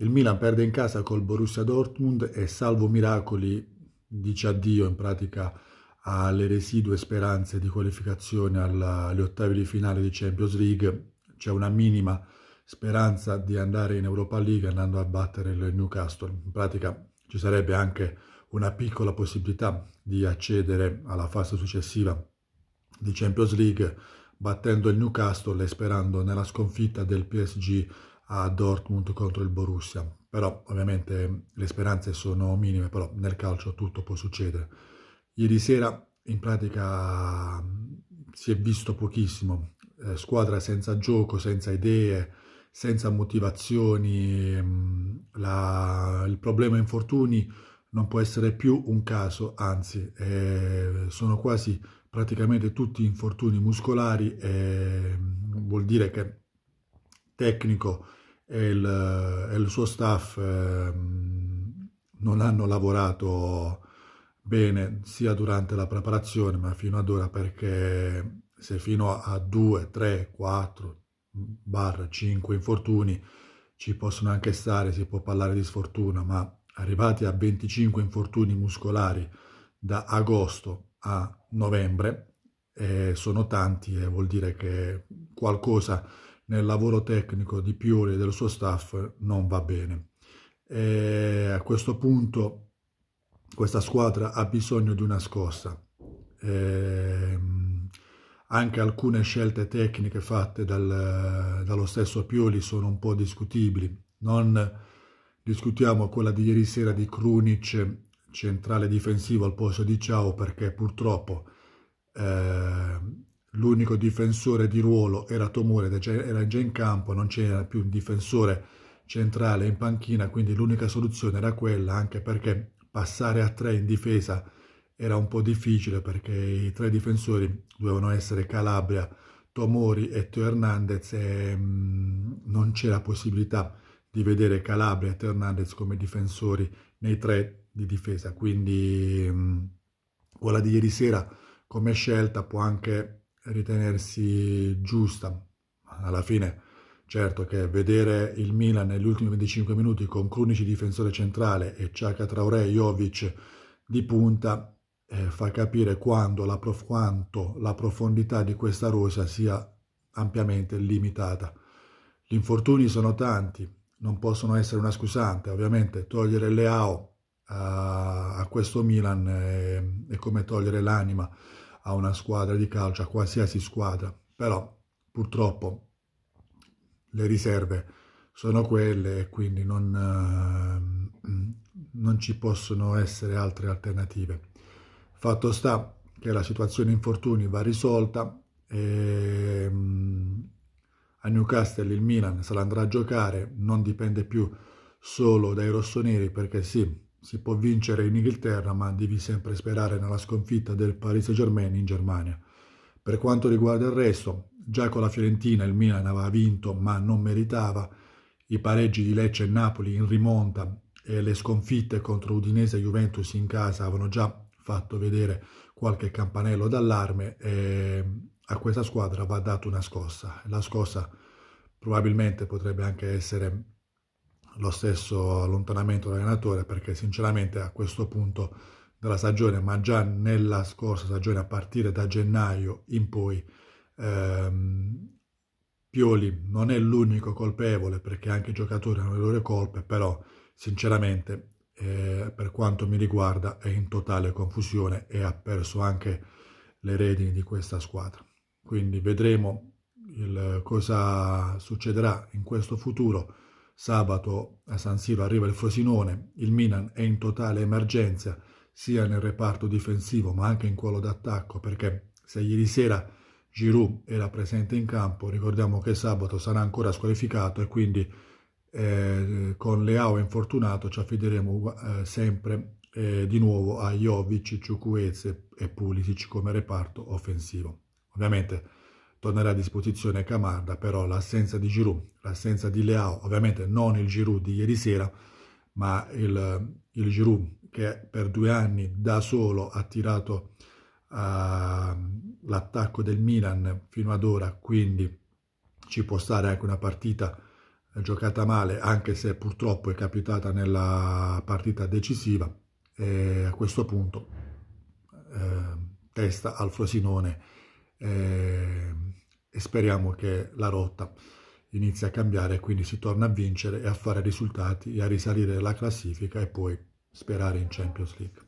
Il Milan perde in casa col Borussia Dortmund e salvo miracoli dice addio in pratica alle residue speranze di qualificazione alle ottavi di finale di Champions League. C'è una minima speranza di andare in Europa League andando a battere il Newcastle. In pratica ci sarebbe anche una piccola possibilità di accedere alla fase successiva di Champions League battendo il Newcastle e sperando nella sconfitta del PSG a Dortmund contro il Borussia. Però ovviamente le speranze sono minime, però nel calcio tutto può succedere. Ieri sera in pratica si è visto pochissimo, eh, squadra senza gioco, senza idee, senza motivazioni, mm, la, il problema infortuni non può essere più un caso, anzi eh, sono quasi praticamente tutti infortuni muscolari e mm, vuol dire che tecnico e il, e il suo staff eh, non hanno lavorato bene sia durante la preparazione ma fino ad ora perché se fino a 2, 3, 4, barra 5 infortuni ci possono anche stare, si può parlare di sfortuna, ma arrivati a 25 infortuni muscolari da agosto a novembre eh, sono tanti e vuol dire che qualcosa nel lavoro tecnico di Pioli e del suo staff non va bene. E a questo punto questa squadra ha bisogno di una scossa. E, anche alcune scelte tecniche fatte dal, dallo stesso Pioli sono un po' discutibili. Non discutiamo quella di ieri sera di Krunic, centrale difensivo al posto di Ciao, perché purtroppo eh, l'unico difensore di ruolo era Tomore, era già in campo, non c'era più un difensore centrale in panchina, quindi l'unica soluzione era quella, anche perché passare a tre in difesa era un po' difficile perché i tre difensori dovevano essere Calabria, Tomori e Teo Hernandez e mm, non c'era possibilità di vedere Calabria e Teo Hernandez come difensori nei tre di difesa, quindi mm, quella di ieri sera come scelta può anche ritenersi giusta, alla fine certo che vedere il Milan negli ultimi 25 minuti con Krunici difensore centrale e Ciaca Traoré Jovic di punta eh, fa capire la prof, quanto la profondità di questa rosa sia ampiamente limitata. Gli infortuni sono tanti, non possono essere una scusante, ovviamente togliere Leao a, a questo Milan è, è come togliere l'anima a una squadra di calcio, a qualsiasi squadra, però purtroppo le riserve sono quelle e quindi non, uh, non ci possono essere altre alternative. Fatto sta che la situazione infortuni va risolta e um, a Newcastle il Milan se la andrà a giocare, non dipende più solo dai rossoneri perché sì, si può vincere in Inghilterra ma devi sempre sperare nella sconfitta del Paris Saint-Germain in Germania. Per quanto riguarda il resto, già con la Fiorentina il Milan aveva vinto ma non meritava, i pareggi di Lecce e Napoli in rimonta e le sconfitte contro Udinese e Juventus in casa avevano già fatto vedere qualche campanello d'allarme e a questa squadra va data una scossa. La scossa probabilmente potrebbe anche essere lo stesso allontanamento dell'allenatore perché sinceramente a questo punto della stagione, ma già nella scorsa stagione a partire da gennaio in poi, ehm, Pioli non è l'unico colpevole perché anche i giocatori hanno le loro colpe, però sinceramente eh, per quanto mi riguarda è in totale confusione e ha perso anche le redini di questa squadra. Quindi vedremo il, cosa succederà in questo futuro. Sabato a San Siro arriva il Frosinone, il Milan è in totale emergenza sia nel reparto difensivo ma anche in quello d'attacco perché se ieri sera Giroud era presente in campo ricordiamo che sabato sarà ancora squalificato e quindi eh, con Leao infortunato ci affideremo eh, sempre eh, di nuovo a Jovic, Ciucueze e Pulisic come reparto offensivo. Ovviamente tornerà a disposizione Camarda, però l'assenza di Giroud, l'assenza di Leao, ovviamente non il Giroud di ieri sera, ma il, il Giroud che per due anni da solo ha tirato uh, l'attacco del Milan fino ad ora, quindi ci può stare anche una partita giocata male, anche se purtroppo è capitata nella partita decisiva. E a questo punto eh, testa al Frosinone eh, e speriamo che la rotta inizi a cambiare e quindi si torna a vincere e a fare risultati e a risalire la classifica e poi sperare in Champions League.